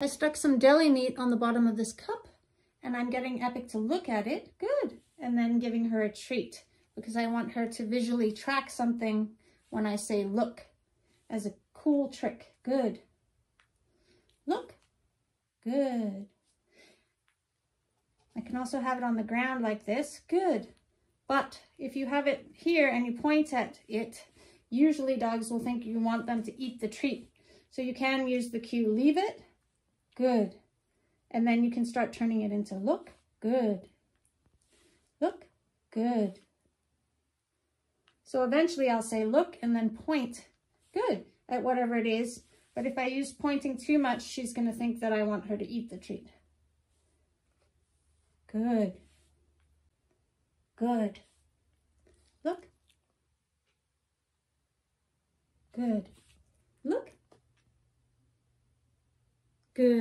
I stuck some deli meat on the bottom of this cup and I'm getting Epic to look at it. Good. And then giving her a treat because I want her to visually track something when I say look as a cool trick. Good. Look. Good. I can also have it on the ground like this. Good. But if you have it here and you point at it, usually dogs will think you want them to eat the treat. So you can use the cue, leave it, good. And then you can start turning it into look, good. Look, good. So eventually I'll say look and then point, good, at whatever it is. But if I use pointing too much, she's going to think that I want her to eat the treat. Good. Good. Look. Good.